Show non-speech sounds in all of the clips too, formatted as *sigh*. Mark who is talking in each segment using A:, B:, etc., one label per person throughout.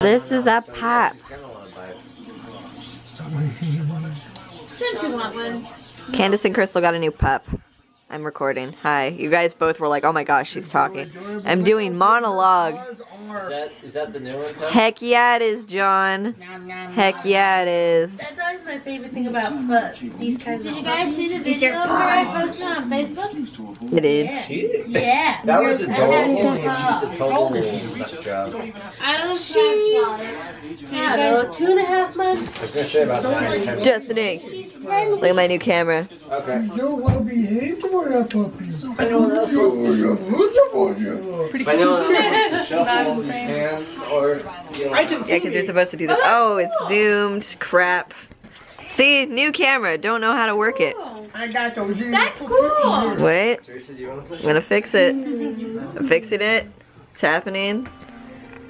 A: This is a pup.
B: Don't you want one?
A: Candace and Crystal got a new pup. I'm recording. Hi. You guys both were like, oh my gosh, she's talking. I'm doing monologue.
C: Is that is that the new one? Tess?
A: Heck yeah it is, John. Heck yeah it is.
B: That's always my favorite thing about these kinds of Did you guys see the video of her I posted on Facebook?
A: It is.
C: She?
B: Yeah.
C: That was adorable, and oh, she's a
B: to-
C: total nut job.
B: I was she's, I don't two and a half months.
C: I was gonna say about nine, ten.
A: Destiny.
B: She's.
A: Look at my new camera.
C: Okay.
D: You're well behaved for a puppy.
C: If anyone else wants to,
D: You're
C: if anyone else wants to shuffle, you can, or you know.
D: I can
A: Yeah,
D: see
A: because you're supposed to do this. Oh, oh, it's zoomed. Crap. See, new camera. Don't know how to work it.
D: I got those.
B: That's cool.
A: Wait.
C: Teresa, do you want to
A: I'm gonna fix it. I'm fixing it. It's happening.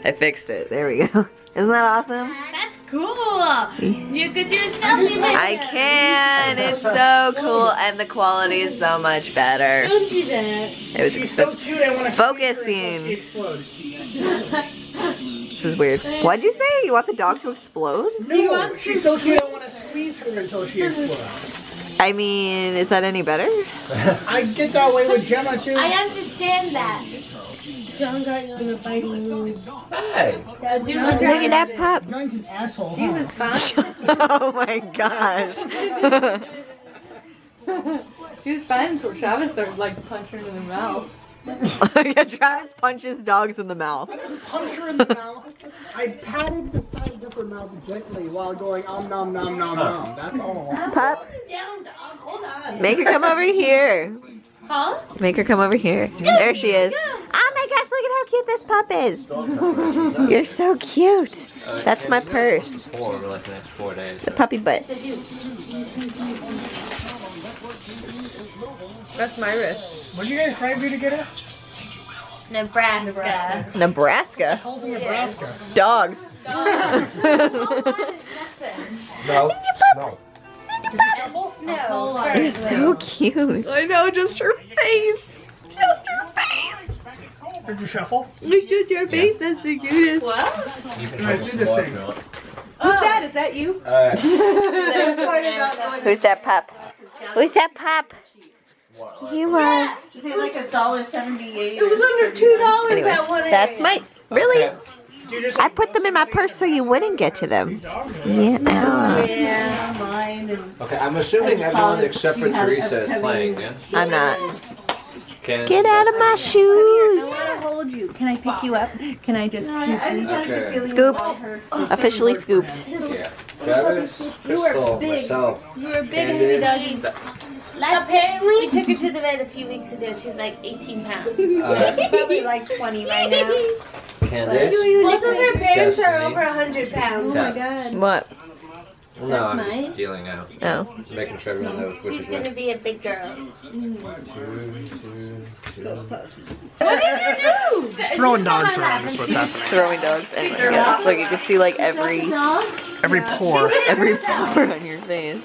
A: I fixed it. There we go. *laughs* Isn't that awesome?
B: That's cool. You could do a selfie with
A: I can. It's so cool, and the quality is so much better.
B: Don't do that.
A: It was
D: She's so cute. I want to
A: Focusing.
D: She explodes.
A: This is weird. What'd you say? You want the dog to explode?
D: No, she's so cute. I want to squeeze her until she explodes.
A: I mean, is that any better?
D: I get that way with Gemma too.
B: I understand that. John got you on a biting mood.
C: Hey.
B: Now do
A: Look at that pup.
D: John's an asshole. huh? *laughs*
A: oh my gosh. *laughs*
E: She was fine until Travis started like punching her in the mouth. *laughs*
A: yeah, Travis punches dogs in the mouth.
D: I didn't punch her in the mouth. I patted the sides of her mouth gently while going om nom nom nom nom. That's all.
A: Pup,
B: down, dog. Hold on.
A: make her come over here.
B: Huh?
A: Make her come over here. There she is. Oh my gosh, look at how cute this pup is. You're so cute. That's my purse.
C: Four like the next four days.
A: The puppy butt.
E: That's my wrist.
D: What did you guys try to do to get her?
B: Nebraska.
A: Nebraska.
D: Hell's Nebraska.
A: Dogs. *laughs*
C: No. No.
B: No.
A: You're so cute. I know, just her face. Just her face.
D: Did you shuffle?
A: It's just your face. That's the cutest.
B: What?
C: You can
D: Alright, do this thing.
C: if you.
E: Who's oh. that? Is that you?
C: Uh, *laughs* Alright. *laughs*
A: Who's that pup? Who's that pup?
C: What, like-
A: You *laughs* are.
E: like a dollar seventy-eight.
B: It was under two dollars
A: Anyway,
B: at one
A: that's my. Really?
C: Okay.
A: I put them in my purse so you wouldn't get to them. Yeah.
B: Yeah.
E: Mine and
C: Okay, I'm assuming
E: I saw
C: everyone except for Teresa is playing, yeah?
A: I'm not.
C: Ken,
A: Get out of my
E: I
A: shoes.
E: want to hold you. Can I pick you up? Can I just scoop you?
C: Okay.
A: Scooped. Officially scooped.
C: Yeah. Travis, Crystal, myself.
E: You were big
C: Candace.
E: heavy doggies.
B: Apparently, we took her to the vet a few weeks ago. She's like 18 pounds. So *laughs* she's probably like 20 right now.
C: Candace.
B: Both of her parents are
C: Destiny.
B: over 100 pounds.
E: Oh my god.
A: What?
C: No, I'm
E: mine.
C: just dealing out.
A: Oh.
C: Making sure everyone knows which
B: She's
C: is
B: gonna
C: which.
B: be a big girl.
C: Two, two, two.
B: What did you do?
D: throwing dogs around is what's happening.
A: Throwing dogs. Anyway, yeah. Like you can see like every
D: Every pore.
A: every pore on your face.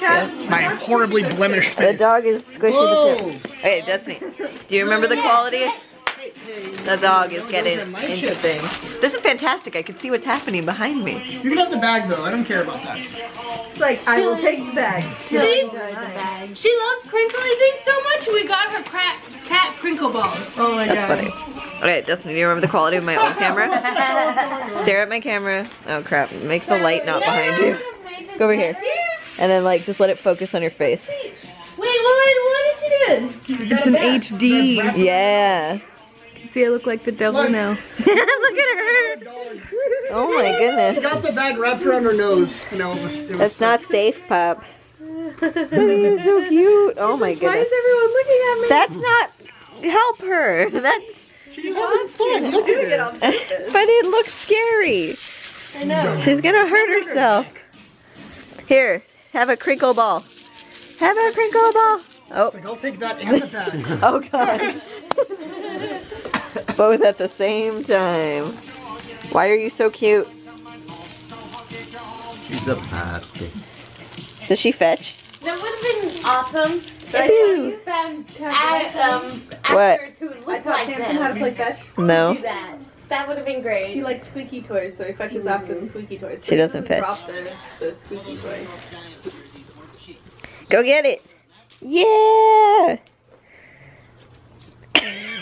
A: Yeah.
D: My horribly blemished face.
A: The dog is squishy
D: Whoa.
A: the tip. Okay, Destiny. Do you remember the quality? The dog is getting into things. This is fantastic. I can see what's happening behind me.
D: You can have the bag though. I don't care about that.
E: It's like I will take the bag.
B: She, she loves crinkly things so much, we got her cat, cat crinkle balls.
E: Oh my
A: That's
E: god.
A: That's funny. Okay, Destiny, do you remember the quality of my old camera? *laughs* Stare at my camera. Oh crap, make the light not behind you. Go over here. And then like just let it focus on your face.
B: Wait, wait, wait, what did she do?
E: It's an HD.
A: Yeah.
E: See, I look like the devil
D: Look.
E: now. *laughs*
A: Look at her. Oh my
D: She
A: goodness.
D: got the bag wrapped around her nose. You know, it was. It was
A: That's not safe, pup. *laughs* Look at you, so cute. Oh my goodness.
E: Why
A: goodness.
E: is everyone looking at me?
A: That's not help her. *laughs* That's
D: She's having fun. Look at her.
A: but it looks scary.
B: I know.
A: She's gonna hurt herself. Here, have a crinkle ball. Have a crinkle ball. Oh,
D: Like, I'll take that and the bag.
A: oh god. *laughs* both at the same time. Why are you so cute?
C: She's a puppy.
A: Does she fetch?
B: That would have been awesome. But you found ad, um,
A: what?
B: who look like
E: Samson them. how to play fetch. *laughs*
A: No.
B: That. would have been great.
E: He likes squeaky toys, so he fetches mm. after the mm. squeaky toys.
D: She
E: doesn't,
D: doesn't fetch.
E: The, the
D: Go get it. Yeah.